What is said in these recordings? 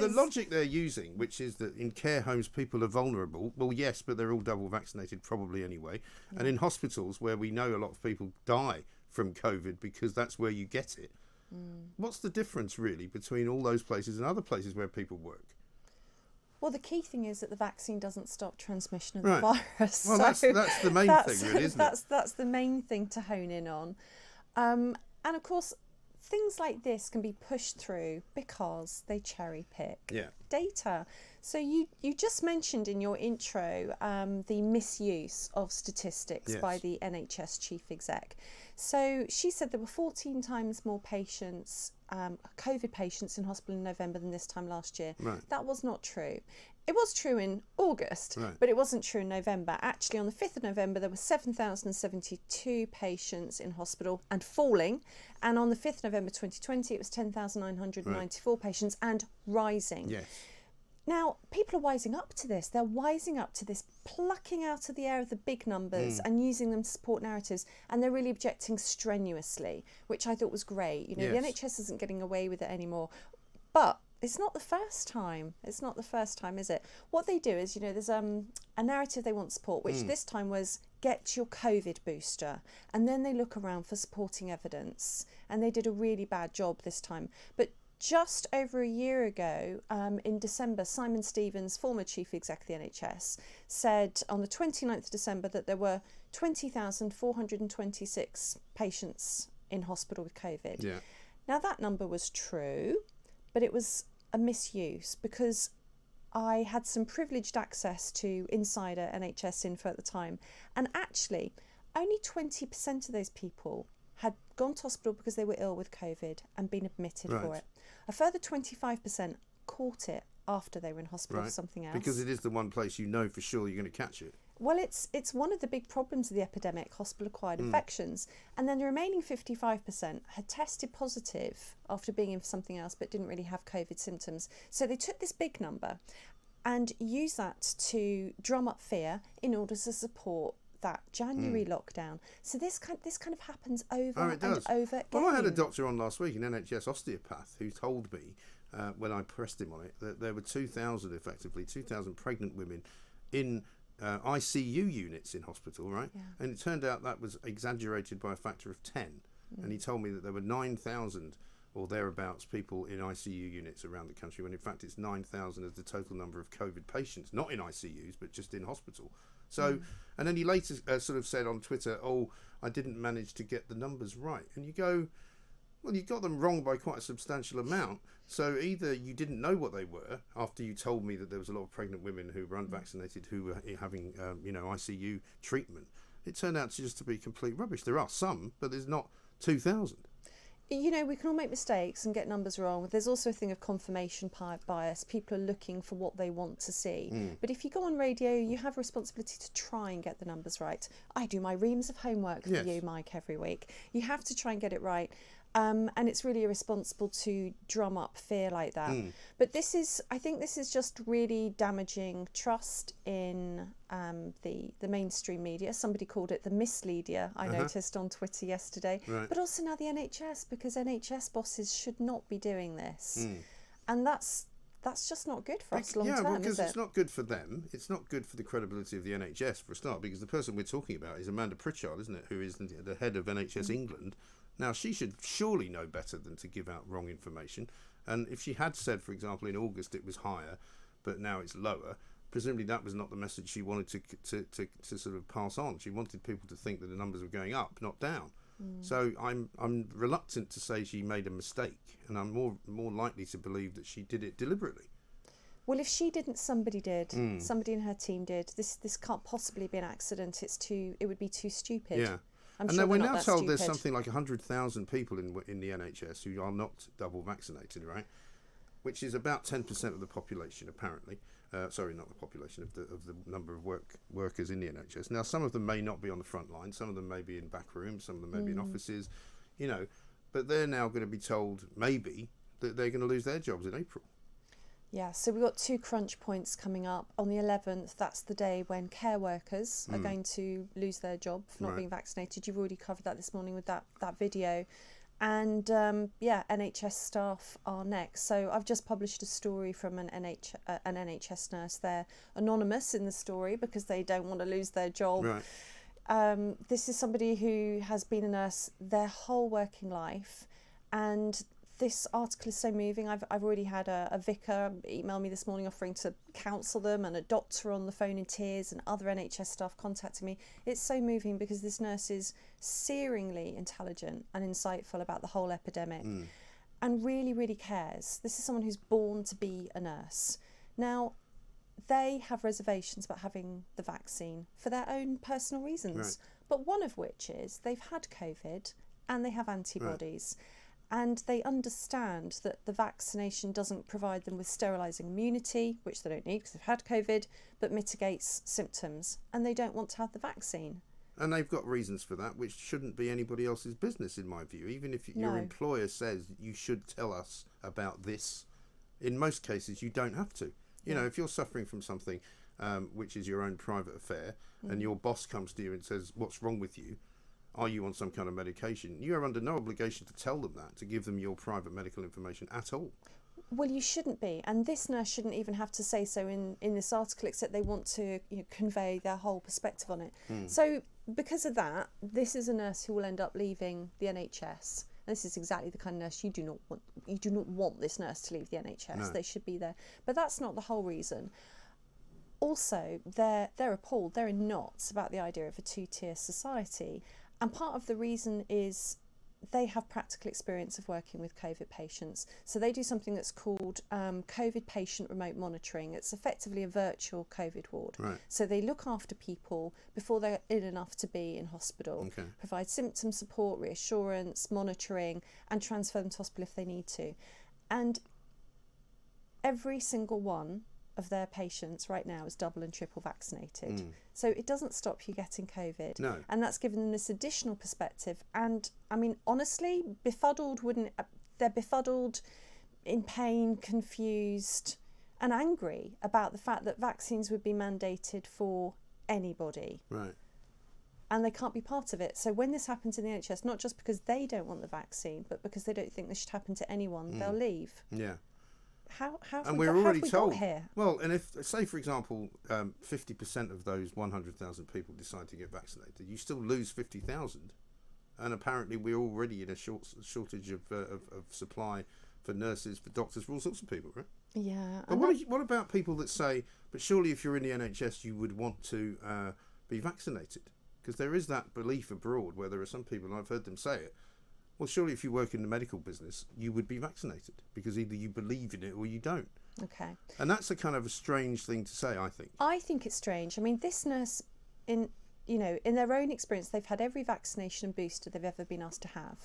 But the logic they're using, which is that in care homes people are vulnerable, well, yes, but they're all double vaccinated probably anyway. Yeah. And in hospitals where we know a lot of people die from COVID because that's where you get it. Mm. What's the difference really between all those places and other places where people work? Well, the key thing is that the vaccine doesn't stop transmission of right. the virus. Well, so that's, that's the main thing, really, isn't that's, it? That's the main thing to hone in on. Um, and of course, things like this can be pushed through because they cherry pick yeah. data. So you you just mentioned in your intro um, the misuse of statistics yes. by the NHS chief exec. So she said there were 14 times more patients, um, COVID patients in hospital in November than this time last year. Right. That was not true. It was true in August, right. but it wasn't true in November. Actually, on the 5th of November, there were 7,072 patients in hospital and falling. And on the 5th of November 2020, it was 10,994 right. patients and rising. Yes. Now, people are wising up to this. They're wising up to this, plucking out of the air of the big numbers mm. and using them to support narratives. And they're really objecting strenuously, which I thought was great. You know, yes. the NHS isn't getting away with it anymore. But it's not the first time. It's not the first time, is it? What they do is, you know, there's um, a narrative they want to support, which mm. this time was get your COVID booster. And then they look around for supporting evidence. And they did a really bad job this time. But just over a year ago, um, in December, Simon Stevens, former chief exec of the NHS, said on the 29th of December that there were 20,426 patients in hospital with COVID. Yeah. Now, that number was true, but it was a misuse because I had some privileged access to insider NHS info at the time. And actually, only 20% of those people had gone to hospital because they were ill with COVID and been admitted right. for it. A further 25% caught it after they were in hospital right. for something else. Because it is the one place you know for sure you're going to catch it. Well, it's it's one of the big problems of the epidemic, hospital-acquired mm. infections. And then the remaining 55% had tested positive after being in for something else but didn't really have COVID symptoms. So they took this big number and used that to drum up fear in order to support that January mm. lockdown. So this kind this kind of happens over oh, and over again. Well, I had a doctor on last week, an NHS osteopath, who told me uh, when I pressed him on it that there were 2,000, effectively 2,000 pregnant women in uh, ICU units in hospital, right? Yeah. And it turned out that was exaggerated by a factor of 10. Mm. And he told me that there were 9,000 or thereabouts people in ICU units around the country, when in fact it's 9,000 as the total number of COVID patients, not in ICUs, but just in hospital. So, mm. and then he later uh, sort of said on Twitter, "Oh, I didn't manage to get the numbers right." And you go, "Well, you got them wrong by quite a substantial amount. So either you didn't know what they were after you told me that there was a lot of pregnant women who were unvaccinated who were having, um, you know, ICU treatment. It turned out to just to be complete rubbish. There are some, but there's not two thousand you know, we can all make mistakes and get numbers wrong. There's also a thing of confirmation bias. People are looking for what they want to see. Mm. But if you go on radio, you have a responsibility to try and get the numbers right. I do my reams of homework for yes. you, Mike, every week. You have to try and get it right. Um, and it's really irresponsible to drum up fear like that. Mm. But this is, I think, this is just really damaging trust in um, the the mainstream media. Somebody called it the misleader. I uh-huh. noticed on Twitter yesterday. Right. But also now the NHS because NHS bosses should not be doing this, mm. and that's that's just not good for us long yeah, term. Yeah, because it? it's not good for them. It's not good for the credibility of the NHS for a start. Because the person we're talking about is Amanda Pritchard, isn't it? Who is the head of NHS mm. England now, she should surely know better than to give out wrong information. And if she had said, for example, in August it was higher, but now it's lower, presumably that was not the message she wanted to, to, to, to sort of pass on. She wanted people to think that the numbers were going up, not down. Mm. So I'm I'm reluctant to say she made a mistake, and I'm more more likely to believe that she did it deliberately. Well, if she didn't, somebody did. Mm. Somebody in her team did. This this can't possibly be an accident. It's too. It would be too stupid. Yeah. I'm and sure we're now told there's something like 100,000 people in in the NHS who are not double vaccinated, right? Which is about 10% of the population, apparently. Uh, sorry, not the population of the of the number of work workers in the NHS. Now, some of them may not be on the front line. Some of them may be in back rooms. Some of them may mm. be in hmm. offices. You know, but they're now going to be told maybe that they're going to lose their jobs in April. Yeah, so we've got two crunch points coming up. On the 11th, that's the day when care workers mm. are hmm. going to lose their job for not right. being vaccinated. You've already covered that this morning with that, that video. and um, yeah, NHS staff are next. So I've just published a story from an NH uh, an NHS nurse. They're anonymous in the story because they don't want to lose their job. Right. Um, this is somebody who has been a nurse their whole working life, and this article is so moving. I've, I've already had a, a vicar email me this morning offering to counsel them, and a doctor on the phone in tears, and other NHS staff contacting me. It's so moving because this nurse is searingly intelligent and insightful about the whole epidemic hmm. and really, really cares. This is someone who's born to be a nurse. Now, they have reservations about having the vaccine for their own personal reasons, Right. but one of which is they've had COVID and they have antibodies. And they understand that the vaccination doesn't provide them with sterilising immunity, which they don't need because they've had COVID, but mitigates symptoms. And they don't want to have the vaccine. And they've got reasons for that, which shouldn't be anybody else's business, in my view. Even if your No. employer says you should tell us about this, in most cases you don't have to. You know, if you're suffering from something um, which is your own private affair, Mm. and your boss comes to you and says, "What's wrong with you? Are you on some kind of medication?" You are under no obligation to tell them that, to give them your private medical information at all. Well, you shouldn't be, and this nurse shouldn't even have to say so in, in this article, except they want to you know, convey their whole perspective on it. Hmm. So, because of that, this is a nurse who will end up leaving the NHS. And this is exactly the kind of nurse you do not want. You do not want this nurse to leave the NHS. No. They should be there, but that's not the whole reason. Also, they're they're appalled. They're in knots about the idea of a two-tier society, and part of the reason is they have practical experience of working with COVID patients. So they do something that's called um, COVID patient remote monitoring. It's effectively a virtual COVID ward. Right. So they look after people before they're ill enough to be in hospital, Okay. provide symptom support, reassurance, monitoring, and transfer them to hospital if they need to. And every single one of their patients right now is double and triple vaccinated. So it doesn't stop you getting COVID. No. And that's given them this additional perspective. And I mean, honestly, befuddled wouldn't, uh, they're befuddled, in pain, confused, and angry about the fact that vaccines would be mandated for anybody Right. and they can't be part of it. So when this happens in the NHS, not just because they don't want the vaccine, but because they don't think this should happen to anyone, they'll leave. Yeah. How how and we we're got, already we told. here? Well, and if say for example, um, fifty percent of those one hundred thousand people decide to get vaccinated, you still lose fifty thousand, and apparently we're already in a short shortage of, uh, of of supply for nurses, for doctors, for all sorts of people, right? Yeah, But what, are you- what about people that say, but surely if you're in the NHS, you would want to uh, be vaccinated? Because there is that belief abroad where there are some people, and I've heard them say it. Well, surely if you work in the medical business, you would be vaccinated because either you believe in it or you don't. okay. And that's a kind of a strange thing to say, I think. I think it's strange. I mean, this nurse, in you know, in their own experience, they've had every vaccination and booster they've ever been asked to have.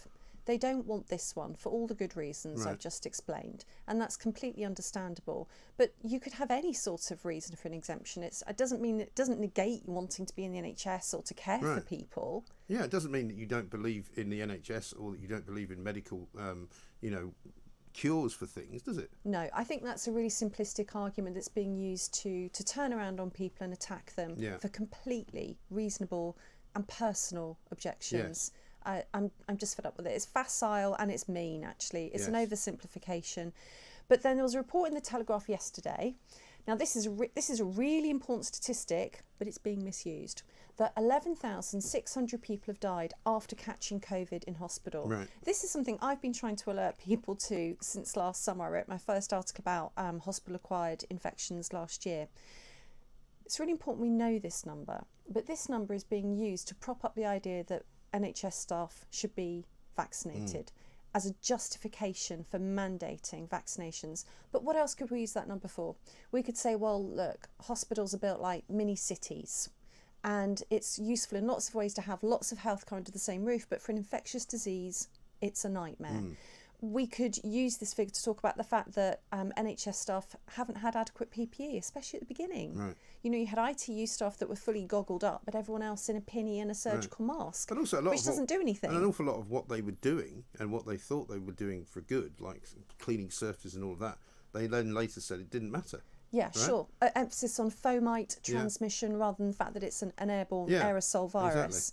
They don't want this one for all the good reasons Right. I've just explained, and that's completely understandable. But you could have any sort of reason for an exemption. It's, it doesn't mean it doesn't negate you wanting to be in the NHS or to care for people. Yeah, it doesn't mean that you don't believe in the NHS or that you don't believe in medical, um, you know, cures for things, does it? No, I think that's a really simplistic argument that's being used to to turn around on people and attack them Yeah. for completely reasonable and personal objections. I, I'm I'm just fed up with it. It's facile and it's mean. Actually, it's an oversimplification. But then there was a report in the Telegraph yesterday. Now this is a re- this is a really important statistic, but it's being misused. That 11,600 people have died after catching COVID in hospital. Right. This is something I've been trying to alert people to since last summer. I wrote my first article about um, hospital acquired infections last year. It's really important we know this number, but this number is being used to prop up the idea that NHS staff should be vaccinated mm. as a justification for mandating vaccinations. But what else could we use that number for? We could say, well, look, hospitals are built like mini cities and it's useful in lots of ways to have lots of healthcare under the same roof, but for an infectious disease, it's a nightmare. Mm. We could use this figure to talk about the fact that um, NHS staff haven't had adequate PPE, especially at the beginning. Right. You know, you had ITU staff that were fully goggled up, but everyone else in a pinny and a surgical mask, But also a lot which of what- doesn't do anything. And an awful lot of what they were doing and what they thought they were doing for good, like cleaning surfaces and all of that, they then later said it didn't matter. Yeah, sure. Uh, emphasis on fomite Yeah. transmission rather than the fact that it's an, an airborne Yeah, aerosol virus.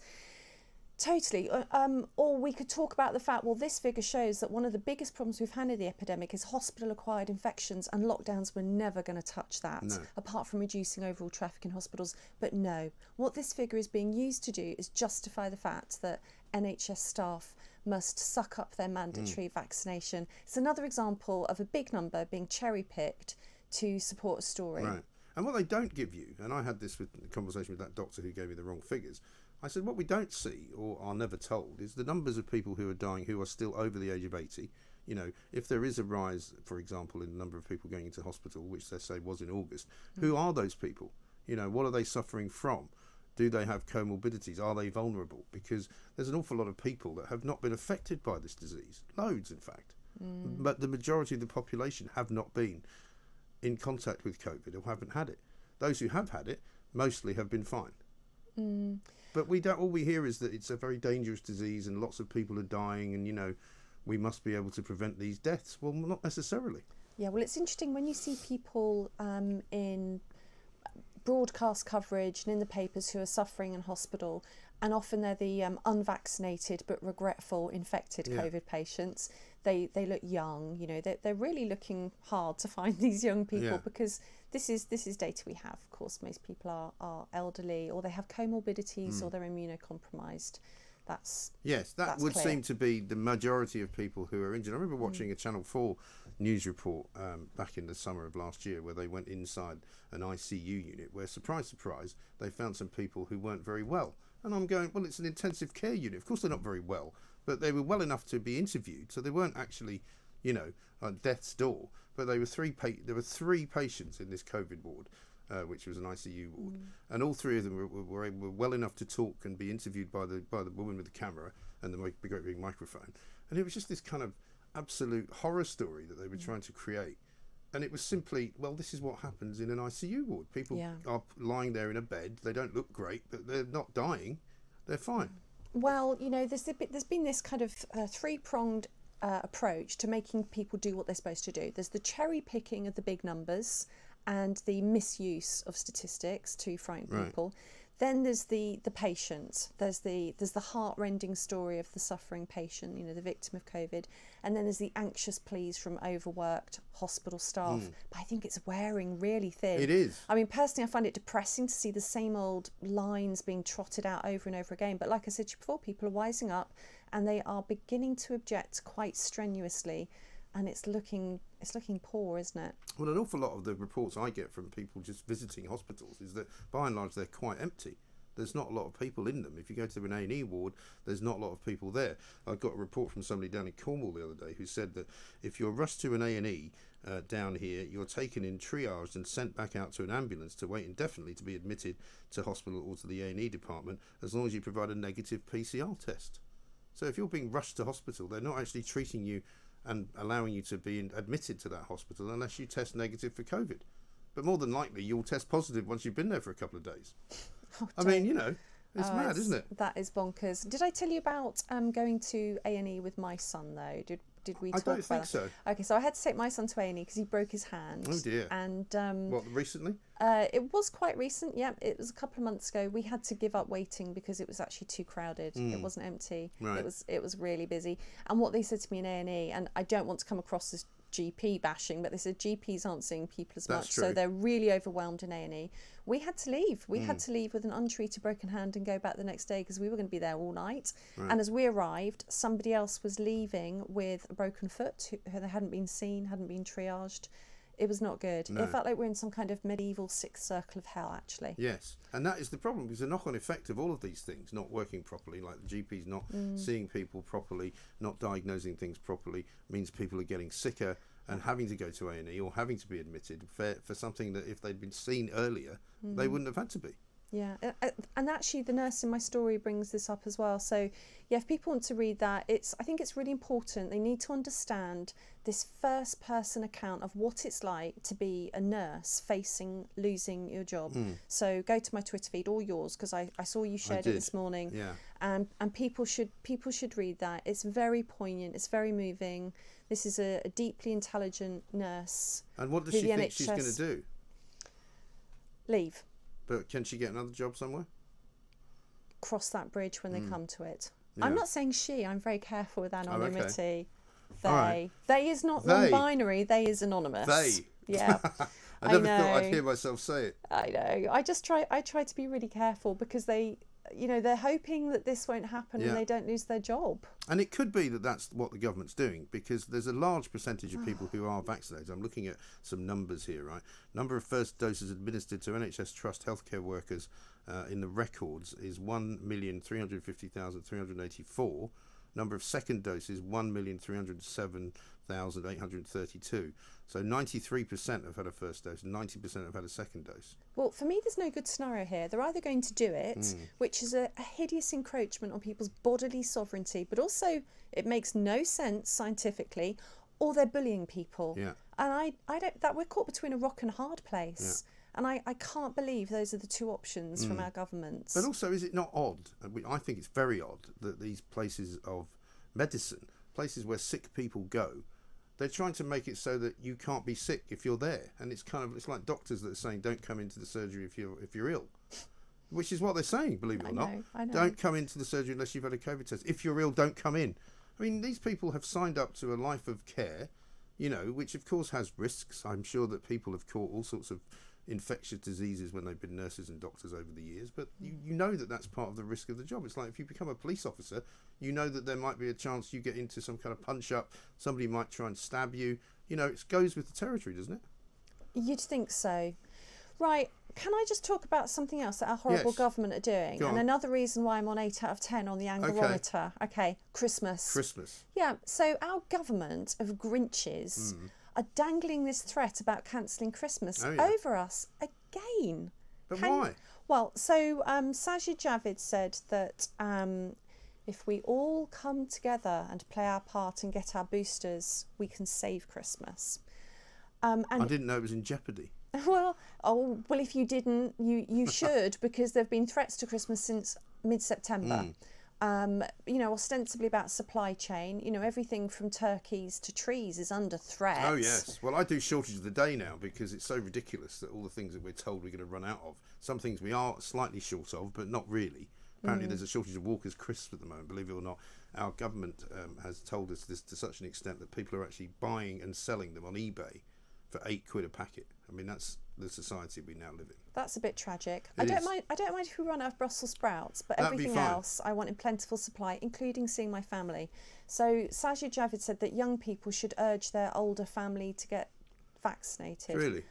Totally. Uh, Um, or we could talk about the fact, well, this figure shows that one of the biggest problems we've had in the epidemic is hospital acquired infections, and lockdowns were never going to touch that, No. apart from reducing overall traffic in hospitals. But no, what this figure is being used to do is justify the fact that NHS staff must suck up their mandatory vaccination. It's another example of a big number being cherry picked to support a story. Right. And what they don't give you, and I had this with conversation with that doctor who gave me the wrong figures. I said, what we don't see or are never told is the numbers of people who are dying who are still over the age of 80. You know, if there is a rise, for example, in the number of people going into hospital, which they say was in August, who mm. are those people? You know, what are they suffering from? Do they have comorbidities? Are they vulnerable? Because there's an awful lot of people that have not been affected by this disease. Loads, in fact. Mm. But the majority of the population have not been in contact with COVID or haven't had it. Those who have had it mostly have been fine. But we don't. All we hear is that it's a very dangerous disease and lots of people are dying, and you know, we must be able to prevent these deaths. Well, not necessarily. Yeah, well, it's interesting when you see people um, in broadcast coverage and in the papers who are suffering in hospital, and often they're the um, unvaccinated but regretful infected Yeah. COVID patients. They they look young, you know. They're, they're really looking hard to find these young people Yeah. because this is this is data we have. Of course, most people are, are elderly or they have comorbidities Hmm. or they're immunocompromised. That's Yes, that That's would clear. seem to be the majority of people who are injured. I remember watching a Channel 4 news report um, back in the summer of last year where they went inside an ICU unit where, surprise, surprise, they found some people who weren't very well. And I'm going, well, it's an intensive care unit. Of course, they're not very well, but they were well enough to be interviewed. So they weren't actually, you know, on death's door. But they were three. Pa- there were three patients in this COVID ward, uh, which was an ICU ward, and all three of them were, were, were, able- well enough to talk and be interviewed by the by the woman with the camera and the great big microphone. And it was just this kind of absolute horror story that they were trying to create. And it was simply, well, this is what happens in an ICU ward. People Yeah. are lying there in a bed. They don't look great, but they're not dying. They're fine. Well, you know, there's there's been this kind of uh, three pronged uh, approach to making people do what they're supposed to do. There's the cherry picking of the big numbers and the misuse of statistics to frighten Right. people. Then there's the the patient. There's the there's the heartrending story of the suffering patient, you know, the victim of COVID, and then there's the anxious pleas from overworked hospital staff. Hmm. But I think it's wearing really thin. It is. I mean, personally, I find it depressing to see the same old lines being trotted out over and over again. But like I said before, people are wising up and they are beginning to object quite strenuously, and it's looking it's looking poor, isn't it? Well, an awful lot of the reports I get from people just visiting hospitals is that by and large they're quite empty. There's not a lot of people in them. If you go to an A&E ward, there's not a lot of people there. I got a report from somebody down in Cornwall the other day who said that if you're rushed to an A&E uh, down here, you're taken in triage and sent back out to an ambulance to wait indefinitely to be admitted to hospital or to the A&E department as long as you provide a negative PCR test. So if you're being rushed to hospital, they're not actually treating you and allowing you to be admitted to that hospital unless you test negative for COVID. But more than likely, you'll test positive once you've been there for a couple of days. I mean, you know, it's Oh, mad, it's- isn't it? That is bonkers. Did I tell you about um, going to A and E with my son though? Did did we I talk don't about think that? so. Okay, so I had to take my son to A and E because he broke his hand. Oh, dear. And um, What recently? Uh, it was quite recent. Yeah, it was a couple of months ago. We had to give up waiting because it was actually too crowded. It wasn't empty. Right. It was it was really busy. And what they said to me in A and E, and I don't want to come across as GP bashing, but they said GPs aren't seeing people as That's much, so they're really overwhelmed in A and E. We had to leave. We had hmm. to leave with an untreated broken hand and go back the next day because we were going to be there all night. And as we arrived, somebody else was leaving with a broken foot who, who they hadn't been seen, hadn't been triaged. It was not good. No. It felt like we're in some kind of medieval sixth circle of hell, actually. Yes, and that is the problem because the knock-on effect of all of these things not working properly, like the GPs not mm. seeing people properly, not diagnosing things properly, means people are getting sicker and having to go to A and E or having to be admitted for, for something that if they'd been seen earlier, they mm. wouldn't have had to be. Yeah, and actually, the nurse in my story brings this up as well. So, yeah, if people want to read that, it's I think it's really important. They need to understand this first-person account of what it's like to be a nurse facing losing your job. Hmm. So, go to my Twitter feed or yours because I, I saw you shared it this morning. Yeah. and and people should people should read that. It's very poignant. It's very moving. This is a, a deeply intelligent nurse. And what does she think she's going to do? Leave. But can she get another job somewhere? cross that bridge when they hmm. come to it. I'm not saying she. I'm very careful with oh, anonymity. They. All right. They is not They. non-binary. They is anonymous. They. Yeah. I never know. thought I'd hear myself say it. I know. I just try. I try to be really careful because they, you know, they're hoping that this won't happen Yeah. and they don't lose their job. And it could be that that's what the government's doing because there's a large percentage of people who are vaccinated. I'm looking at some numbers here, right? Number of first doses administered to NHS Trust healthcare workers uh, in the records is 1,350,384. Number of second doses, 1,307,832. So 93% have had a first dose 90% have had a second dose. Well, for me, there's no good scenario here. They're either going to do it, Hmm. which is a, a hideous encroachment on people's bodily sovereignty, but also it makes no sense scientifically, or they're bullying people. Yeah. And I, I don't. That we're caught between a rock and a hard place. And I, I can't believe those are the two options from our governments. Hmm. But also, is it not odd? I think it's very odd that these places of medicine, places where sick people go, they're trying to make it so that you can't be sick if you're there, and it's kind of it's like doctors that are saying don't come into the surgery if you're if you're ill, which is what they're saying. Believe it or I not, know, I know. don't come into the surgery unless you've had a COVID test. If you're ill, don't come in. I mean, these people have signed up to a life of care, you know, which of course has risks. I'm sure that people have caught all sorts of infectious diseases when they've been nurses and doctors over the years, but you, you know that that's part of the risk of the job. It's like if you become a police officer, you know that there might be a chance you get into some kind of punch up, somebody might try and stab you. You know, it goes with the territory, doesn't it? You'd think so. Right, can I just talk about something else that our horrible Yes. government are doing? And another reason why I'm on 8 out of 10 on the angerometer. Okay, Christmas. Christmas. Yeah, so our government of Grinches mm. Are dangling this threat about cancelling Christmas. Oh, yeah. over us again. But Can- why? Well, so um, Sajid Javid said that um, if we all come together and play our part and get our boosters, we can save Christmas. Um, and I didn't know it was in jeopardy. well, oh well, if you didn't, you you should because there've been threats to Christmas since mid-September. Hmm. Um, you know, ostensibly about supply chain. You know, everything from turkeys to trees is under threat. Oh yes. Well, I do shortage of the day now because it's so ridiculous that all the things that we're told we're going to run out of. Some things we are slightly short of, but not really. Apparently, there's a shortage of Walker's crisps at the moment. Believe it or not, our government um, has told us this to such an extent that people are actually buying and selling them on eBay for eight quid a packet. I mean, that's the society we now live in. That's a bit tragic. I don't is. mind. I don't mind if we run out of Brussels sprouts, but That'd everything else I want in plentiful supply, including seeing my family. So Sajid Javid said that young people should urge their older family to get vaccinated. Really?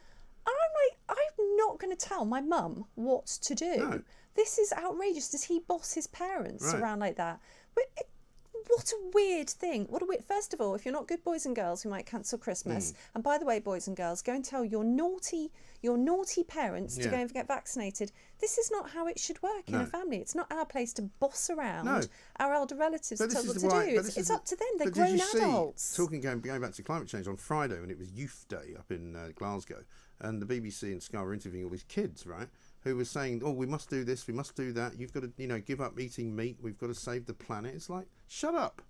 I'm like, I'm not going to tell my mum what to do. No. This is outrageous. Does he boss his parents Right. around like that? But it, what a weird thing. What a weird. First of all, if you're not good boys and girls, we might cancel. Christmas. And by the way, boys and girls, go and tell your naughty, your naughty parents to go and get vaccinated. This is not how it should work in a family. It's not our place to boss around No. our elder relatives But to tell what to why. do. It's, it's up to them. They're grown you see, adults. Talking going going back to climate change on Friday when it was Youth Day up in uh, Glasgow, and the BBC and Sky were interviewing all these kids, right? Who was saying, "Oh, we must do this, we must do that. You've got to, you know, give up eating meat. We've got to save the planet." It's like, shut up,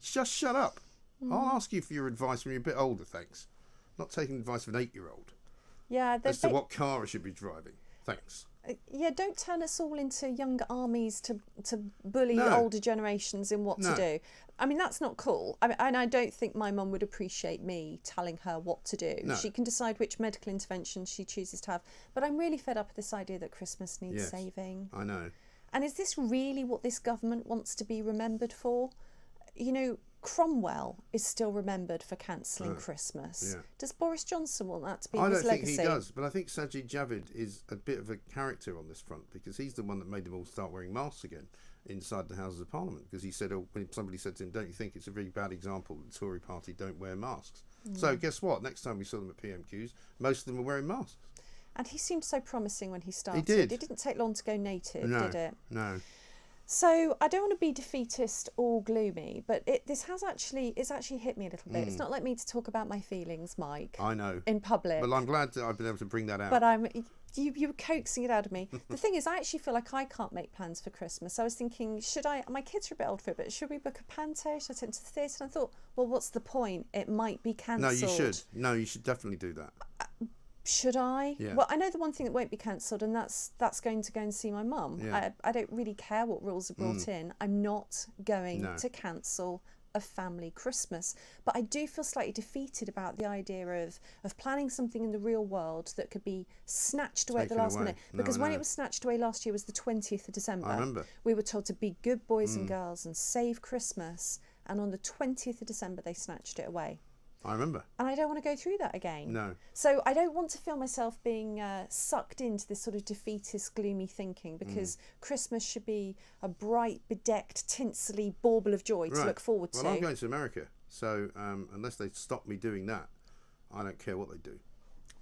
just shut up. Mm. I'll ask you for your advice when you're a bit older, thanks. Not taking advice of an eight-year-old yeah, as to what car I should be driving. Thanks. Uh, yeah, don't turn us all into younger armies to to bully No. older generations in what No. to do. I mean, that's not cool. I mean, and I don't think my mum would appreciate me telling her what to do. No. She can decide which medical intervention she chooses to have. But I'm really fed up with this idea that Christmas needs Yes. saving. I know. And is this really what this government wants to be remembered for? You know, Cromwell is still remembered for cancelling ah, Christmas. yeah. Does Boris Johnson want that to be I his don't think he does, but I think Sajid Javid is a bit of a character on this front because he's the one that made them all start wearing masks again inside the Houses of Parliament. Because he said, oh, when somebody said to him, "Don't you think it's a really bad example that the Tory Party don't wear masks?" Mm. So guess what? Next time we saw them at PMQs, most of them were wearing masks. And he seemed so promising when he started. He did. It didn't take long to go native, No, did it? no. So I don't want to be defeatist or gloomy, but it, this has actually it's actually hit me a little bit. It's not like me to talk about my feelings, Mike, Hmm. I know. in public. Well, I'm glad that I've been able to bring that out. but I'm you you were coaxing it out of me. the thing is, I actually feel like I can't make plans for Christmas. I was thinking, should I? My kids are a bit old for it, but should we book a panto? Should I take them to the theatre? And I thought, well, what's the point? It might be cancelled. no, you should. No, you should definitely do that. Should I? Yeah. Well, I know the one thing that won't be cancelled, and that's that's going to go and see my mum. Yeah. I, I don't really care what rules are brought in. I'm not going No. to cancel a family Christmas, but I do feel slightly defeated about the idea of of planning something in the real world that could be snatched away at the last away. minute. Because I when it was snatched away last year was the 20th of December. Mm. We were told to be good boys and girls and save Christmas, and on the 20th of December they snatched it away I remember. and I don't want to go through that again. No. So I don't want to feel myself being uh, sucked into this sort of defeatist, gloomy thinking because Christmas should be a bright, bedecked, tinsely bauble of joy to look forward well, to. Well, I'm going to America, so um, unless they stop me doing that, I don't care what they do.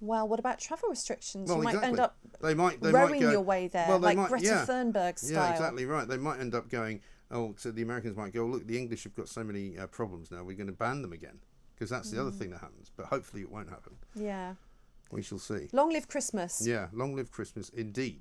Well, what about travel restrictions? Well, you might exactly. end up they might they rowing might go, your way there, well, like might, Greta yeah. Thunberg style. Yeah, exactly right. They might end up going, oh, so the Americans might go, look, the English have got so many uh, problems now, we're going to ban them again. Because that's the Mm. other thing that happens. But hopefully it won't happen. Yeah. We shall see. Long live Christmas. Yeah, long live Christmas indeed.